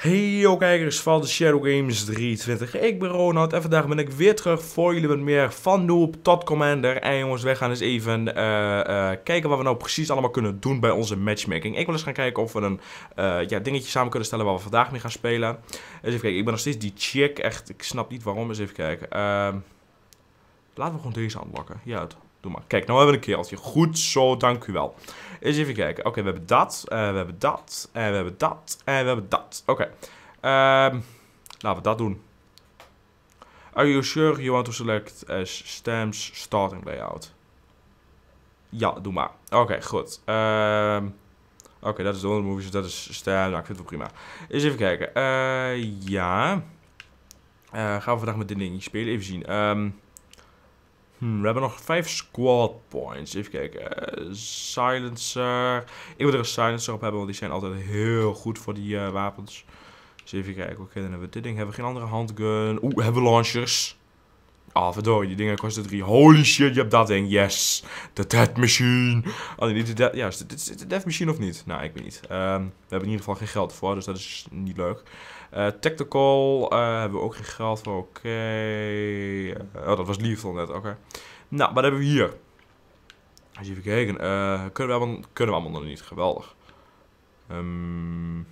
Hey yo kijkers van Shadow Games 23, ik ben Ronald en vandaag ben ik weer terug voor jullie met meer van Noob tot Commander. En jongens, wij gaan eens even uh, uh, kijken wat we nou precies allemaal kunnen doen bij onze matchmaking. Ik wil eens gaan kijken of we een uh, ja, dingetje samen kunnen stellen waar we vandaag mee gaan spelen. Eens even kijken, ik ben nog steeds die chick, echt, ik snap niet waarom, eens even kijken. Ehm, laten we gewoon deze aanlokken, ja, doe maar. Kijk, nou hebben we een keeltje, goed zo, dank u wel. Eens even kijken. Oké, we hebben dat. Uh, we hebben dat. En we hebben dat. En we hebben dat. Oké. Okay. Um, laten we dat doen. Are you sure you want to select as stamps starting layout? Ja, doe maar. Oké, goed. Um, Oké, dat is de movies, dat is stem. Nou, ik vind het wel prima. Eens even kijken. Ja. Gaan we vandaag met dit dingetje spelen? Even zien. Um, Hmm, we hebben nog vijf squad points. Even kijken. Uh, silencer. Ik wil er een silencer op hebben, want die zijn altijd heel goed voor die uh, wapens. Dus even kijken. Oké, dan hebben we dit ding. Hebben we geen andere handgun. Oeh, hebben we launchers. Ah, oh, verdorie, die dingen kosten 3. Holy shit, je hebt dat ding. Yes. De death machine. Oh nee, niet de death... Ja, is dit de death machine of niet? Nou, ik weet niet. Um, we hebben in ieder geval geen geld voor, dus dat is niet leuk. Uh, tactical uh, hebben we ook geen geld voor. Oké. Okay. oh, dat was liefde net. Oké. Nou, wat hebben we hier? Als je even kijken. Kunnen, we allemaal, kunnen we allemaal nog niet. Geweldig. Um,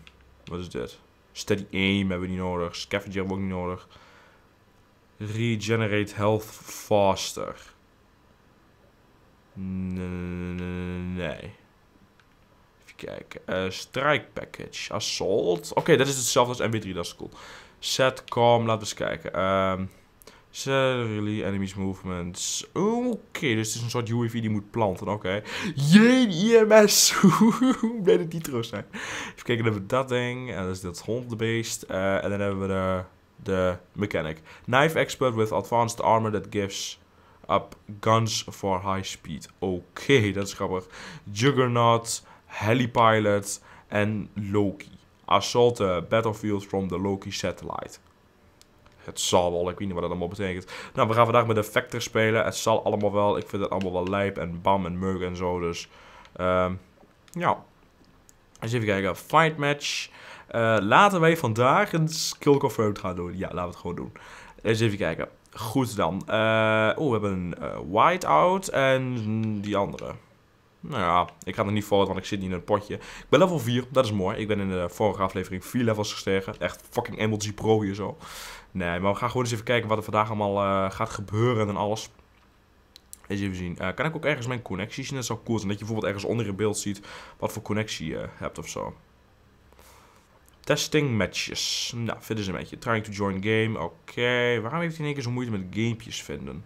wat is dit? Steady aim hebben we niet nodig. Scavenger hebben we ook niet nodig. Regenerate health faster. Nee. Kijken. Uh, strike package. Assault. Oké, dat is hetzelfde als MB3. Dat is cool. Set, calm. Laten we eens kijken. Um, really enemies movements. Oké, dus het is een soort UAV die moet planten. Oké. Okay. Jee, IMS. Blij dat die terug zijn. Even kijken, dan hebben we dat ding. En dat is dat hondbeest. Uh, en dan hebben we de, de mechanic. Knife expert with advanced armor that gives up guns for high speed. Oké, dat is grappig. Juggernaut, Helipilot en Loki. Assault battlefield from the Loki satellite. Het zal wel, ik weet niet wat dat allemaal betekent. Nou, we gaan vandaag met de Vector spelen. Het zal allemaal wel, ik vind het allemaal wel lijp en bam en mug en zo. Dus, um, ja. Even kijken, fight match. Uh, laten wij vandaag een skill confirmed gaan doen. Ja, laten we het gewoon doen. Eens even kijken. Goed dan. Uh, oh, we hebben een uh, whiteout en die andere. Nou ja, ik ga er niet voor, want ik zit niet in een potje. Ik ben level 4, dat is mooi. Ik ben in de vorige aflevering 4 levels gestegen. Echt fucking MLG Pro hier zo. Nee, maar we gaan gewoon eens even kijken wat er vandaag allemaal uh, gaat gebeuren en alles. Eens even zien. Uh, kan ik ook ergens mijn connecties zien? Dat zou cool zijn. Dat je bijvoorbeeld ergens onder je beeld ziet wat voor connectie je hebt of zo. Testing matches. Nou, vinden ze een beetje. Trying to join game. Oké. Waarom heeft hij in één keer zo moeite met gamepjes vinden?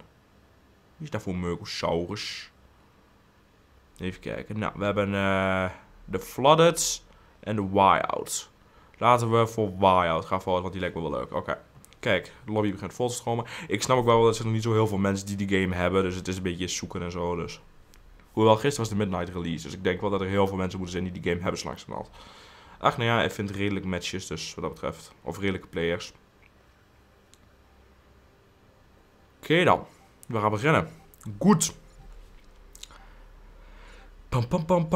Wie is daar voor Murgosaurus? Even kijken. Nou, we hebben uh, de Flooded en de Y-Out. Laten we voor Y-Out gaan voor, want die lijkt me wel leuk. Oké. Kijk, de lobby begint vol te stromen. Ik snap ook wel dat er nog niet zo heel veel mensen die die game hebben. Dus het is een beetje zoeken en zo. Dus. Hoewel, gisteren was de midnight release. Dus ik denk wel dat er heel veel mensen moeten zijn die die game hebben straks van Ach, nou ja, ik vind redelijk matches dus, wat dat betreft. Of redelijke players. Oké dan. We gaan beginnen. Goed. Pam.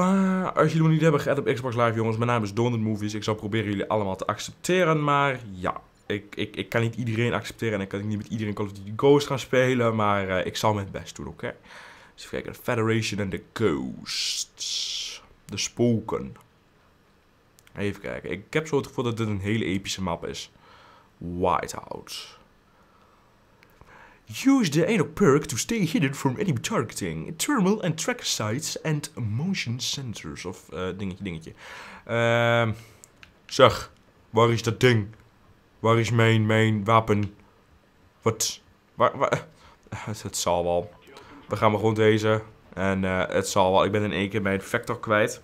Als jullie me niet hebben geëd op Xbox Live, jongens. Mijn naam is Donut Movies. Ik zal proberen jullie allemaal te accepteren. Maar ja, ik, ik, ik kan niet iedereen accepteren. En ik kan niet met iedereen Call of Duty Ghost gaan spelen. Maar uh, ik zal mijn best doen, oké? Dus even kijken. De Federation en de Ghosts. De spoken. Even kijken. Ik heb zo het gevoel dat dit een hele epische map is. Whiteout. Use the Anno perk to stay hidden from any targeting. Thermal and track sights and motion sensors. Of uh, dingetje, dingetje. Uh, zeg, waar is dat ding? Waar is mijn, mijn wapen? Wat? Waar, waar? Het, zal wel. We gaan maar gewoon deze. En uh, het zal wel. Ik ben in één keer mijn vector kwijt.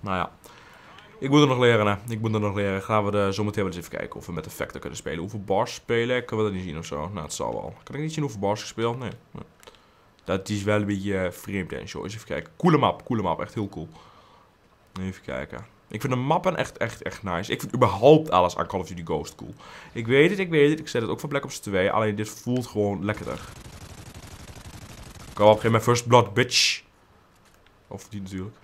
Nou ja. Ik moet er nog leren, hè. Ik moet er nog leren. Gaan we de, zometeen eens even kijken of we met Vector kunnen spelen. Hoeveel bars spelen? Kunnen we dat niet zien of zo? Nou, het zal wel. Kan ik niet zien hoeveel bars gespeeld? Nee. Dat is wel een beetje uh, vreemd en zo. Even kijken. Coole map, coole map. Echt heel cool. Even kijken. Ik vind de mappen echt, echt, echt nice. Ik vind überhaupt alles aan Call of Duty Ghost cool. Ik weet het, ik weet het. Ik zet het ook van Black Ops 2. Alleen dit voelt gewoon lekkerder. Kom op, geef mijn first blood, bitch. Of die natuurlijk.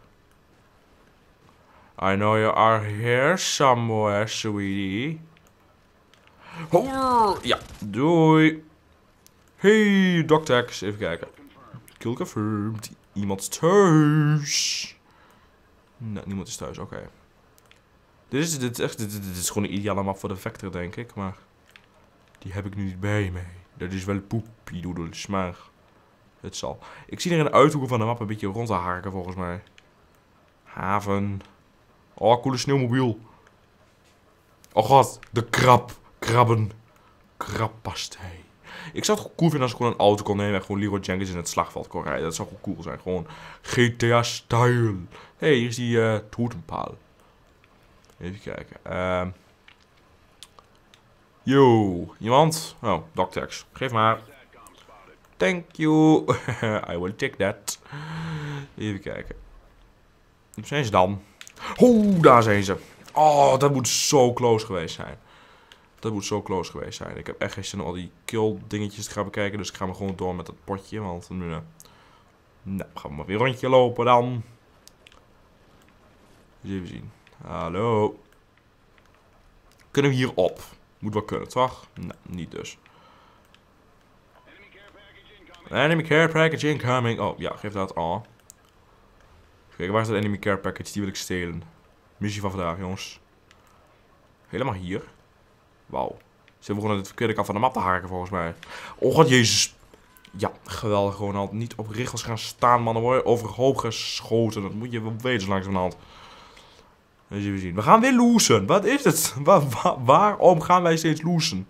I know you are here somewhere, sweetie. Oh, ja, doei. Hey, Doctex. Even kijken. Kill confirmed. Iemand is thuis. Nee, niemand is thuis. Oké. Dit, is, dit, echt, dit, is gewoon een ideale map voor de Vector, denk ik. Maar die heb ik nu niet bij mij. Dat is wel poepiedoedels, maar het zal. Ik zie er in de uithoeken van de map een beetje rond te harken, volgens mij. Haven. Oh, coole sneeuwmobiel. Oh god, de krab. Krabben. Krabpastei. Ik zou het cool vinden als ik gewoon een auto kon nemen en gewoon Leroy Jenkins in het slagveld kon rijden. Dat zou gewoon cool zijn. Gewoon GTA-style. Hé, hey, hier is die uh. Even kijken. Uh, yo, iemand? Oh, Doctex. Geef maar. Thank you. I will take that. Even kijken. Waar zijn ze dan? Oeh, daar zijn ze. Oh, dat moet zo close geweest zijn. Dat moet zo close geweest zijn. Ik heb echt geen zin om al die kill dingetjes te gaan bekijken. Dus ik ga maar gewoon door met dat potje. Want nu... Uh, nou, gaan we maar weer een rondje lopen dan. Even zien. Hallo. Kunnen we hier op? Moet wel kunnen, toch? Nou, niet dus. Enemy care package incoming. Oh, ja, geef dat al. Kijk, waar is dat enemy care package? Die wil ik stelen. Missie van vandaag, jongens. Helemaal hier. Wauw. Ze hebben gewoon het verkeerde kant van de map te haken, volgens mij. Oh god, jezus. Ja, geweldig. Gewoon al niet op richtels gaan staan, man. Dan word je overhoop geschoten. Dat moet je wel weten langs de hand. Dus we zien. We gaan weer loesen. Wat is het? waarom gaan wij steeds loesen?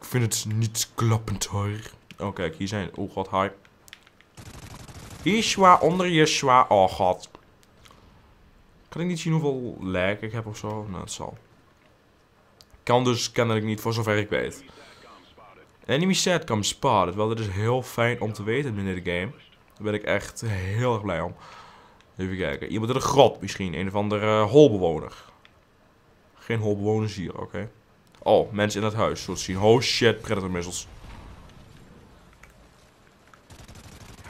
Ik vind het niet kloppend hoor. Oh kijk, hier zijn... Oh god, hi. Ishwa onder Yeshua. Oh god. Kan ik niet zien hoeveel lijk ik heb of zo? Nou, het zal. Kan dus kennelijk niet, voor zover ik weet. Enemy setcom spotted. Wel, dit is heel fijn om te weten binnen de game. Daar ben ik echt heel erg blij om. Even kijken. Iemand in de grot misschien. Een of andere uh, holbewoner. Geen holbewoners hier, oké. Oh, mensen in het huis. Zoals zien. Oh shit, predator missiles.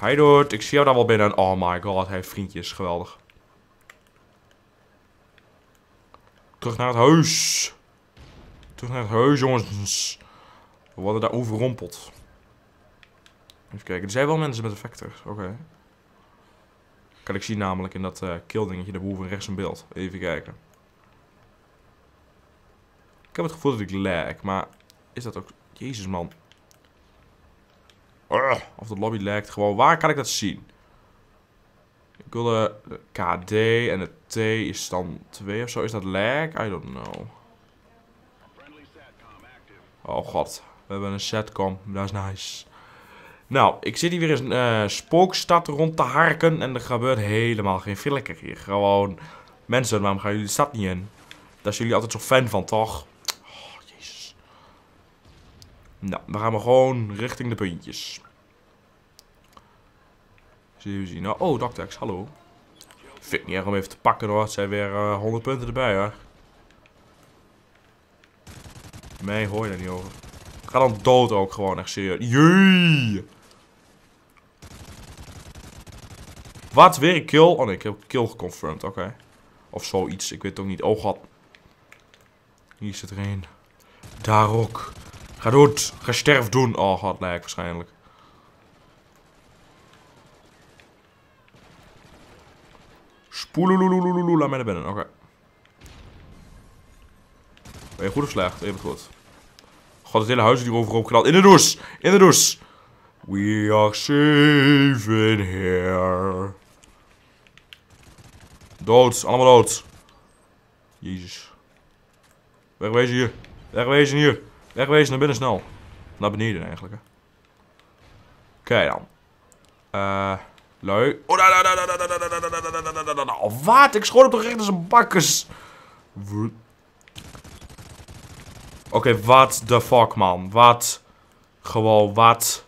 Hi dude, ik zie jou daar wel binnen. Oh my god, hij vriendjes. Geweldig. Terug naar het huis. Terug naar het huis, jongens. We worden daar overrompeld. Even kijken. Er zijn wel mensen met effecten. Oké. Kan ik zien namelijk in dat uh, kill dingetje daarboven rechts in beeld. Even kijken. Ik heb het gevoel dat ik lag, maar is dat ook... Jezus man. Of de lobby lagt gewoon. Waar kan ik dat zien? Ik wil de, KD en de T is dan 2 of zo. Is dat lag? I don't know. Oh god. We hebben een setcom. Dat is nice. Nou, ik zit hier weer een uh, spookstad rond te harken. En er gebeurt helemaal geen flikker hier. Gewoon... Mensen, waarom gaan jullie de stad niet in? Daar zijn jullie altijd zo fan van, toch? Oh. Nou, dan gaan we gewoon richting de puntjes. Zie je zien. Nou, oh, Doctex, hallo. Vind ik niet erg om even te pakken hoor. Het zijn weer uh, eh, 100 punten erbij hoor. Nee, hoor je daar niet over. Ga dan dood ook gewoon, echt serieus. Jee! Wat? Weer een kill? Oh nee, ik heb kill geconfirmed. Oké. Of zoiets. Ik weet het ook niet. Oh god. Hier zit er een. Daar ook. Ga dood. Ga sterf doen. Oh god, lijkt waarschijnlijk. Spoeloeloeloeloeloe. Laat mij naar binnen. Oké. Ben je goed of slecht? Even goed. God, het hele huis is hier overhoop. In de douche! In de douche! We are safe in here. Dood, allemaal dood. Jezus. Wegwezen hier. Wegwezen hier. Wegwezen, naar binnen snel. Naar beneden eigenlijk. Oké dan. Eh... Leuk. Oh, da, wat? Ik schoot op toch echt zijn een bakkes. Oké, what wat fuck, man. Wat? Gewoon, wat?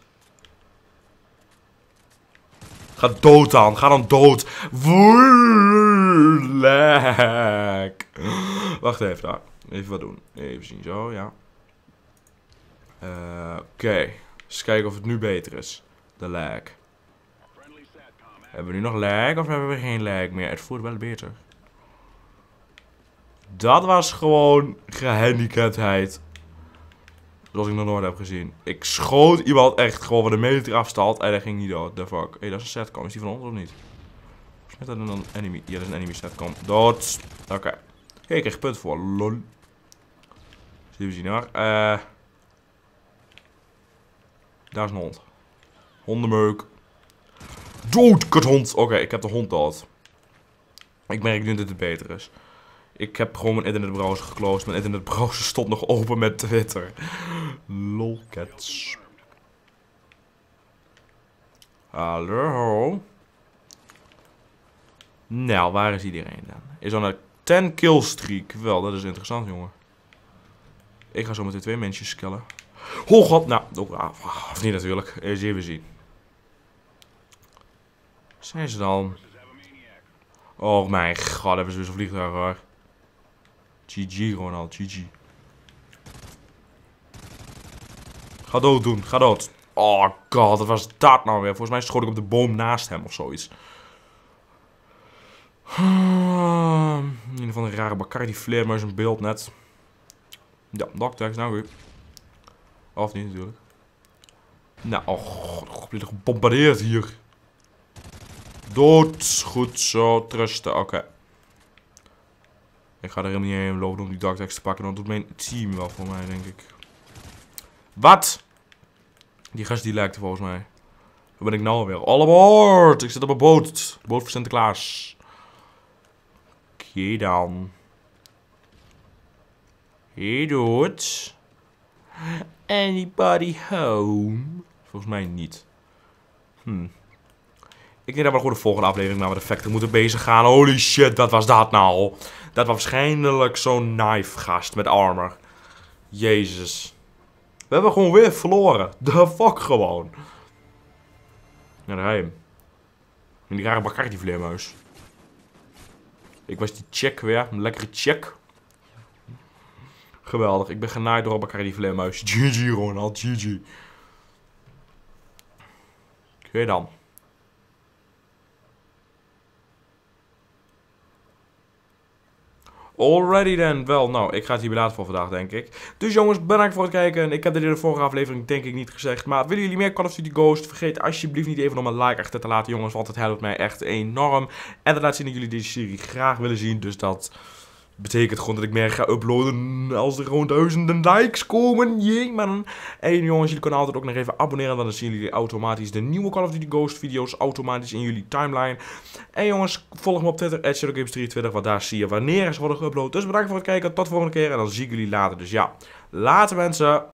Ga dood dan. Ga dan dood. Lek. Wacht even daar. Even wat doen. Even zien. Zo, ja. Uh, Oké. Eens kijken of het nu beter is. De lag. Hebben we nu nog lag of hebben we geen lag meer? Het voelt wel beter. Dat was gewoon gehandicaptheid. Zoals ik nog nooit heb gezien. Ik schoot iemand echt gewoon van een meter afstand en hij ging niet dood. The fuck. Hé, hey, dat is een setcom. Is die van ons of niet? Is dat een enemy? Ja, dat is een enemy setcom. Dood. Oké. Hey, ik krijg punt voor. Lol. Even zien hoor. Eh... Daar is een hond. Hondenmeuk. Dood, kuthond. Oké, ik heb de hond dood. Ik merk nu dat het beter is. Ik heb gewoon mijn internetbrowser geclosed. Mijn internetbrowser stond nog open met Twitter. Lolcats. Hallo. Nou, waar is iedereen dan? Is er een 10 kill streak. Wel, dat is interessant, jongen. Ik ga zo meteen twee mensen skillen. Oh nou, of niet natuurlijk. Eens even zien. Zijn ze dan? Oh mijn god, hebben ze weer zo'n vliegtuig hoor. GG Ronald, GG. Ga dood doen, ga dood. Oh god, wat was dat nou weer? Volgens mij schoot ik op de boom naast hem of zoiets. In ieder geval een rare Bacardi vleermuis een beeld net. Ja, dokter, nou goed. Of niet natuurlijk. Nou, oh ik gebombardeerd hier. Dood. Goed zo, trusten. Oké. Ik ga er helemaal niet heen lopen om die dark te pakken. Dan doet mijn team wel voor mij, denk ik. Wat? Die gast die lijkt volgens mij. Waar ben ik nou alweer? All aboard! Ik zit op een boot. Boot voor Sinterklaas. Oké dan. Hey dude. Anybody home? Volgens mij niet. Hmm. Ik denk dat we gewoon de volgende aflevering naar de effecten moeten bezig gaan. Holy shit, wat was dat nou? Dat was waarschijnlijk zo'n knife gast met armor. Jezus. We hebben gewoon weer verloren. The fuck gewoon. Ja, daar hij hem. En die vleermuis. Ik was die check weer. Een lekkere check. Geweldig. Ik ben genaaid door Bacardi vleermuis. GG Ronald, GG. Oké dan. Alrighty then. Wel, nou, ik ga het hier laten voor vandaag, denk ik. Dus jongens, bedankt voor het kijken. Ik heb dit in de vorige aflevering denk ik niet gezegd. Maar willen jullie meer Call of Duty Ghost? Vergeet alsjeblieft niet even om een like achter te laten, jongens. Want het helpt mij echt enorm. En dat laat zien dat jullie deze serie graag willen zien. Dus dat betekent gewoon dat ik meer ga uploaden als er gewoon duizenden likes komen. Jee, man. En jongens, jullie kunnen altijd ook nog even abonneren. Dan zien jullie automatisch de nieuwe Call of Duty Ghost video's automatisch in jullie timeline. En jongens, volg me op Twitter, ShadowGames23, want daar zie je wanneer ze worden geüpload. Dus bedankt voor het kijken, tot de volgende keer en dan zie ik jullie later. Dus ja, later mensen.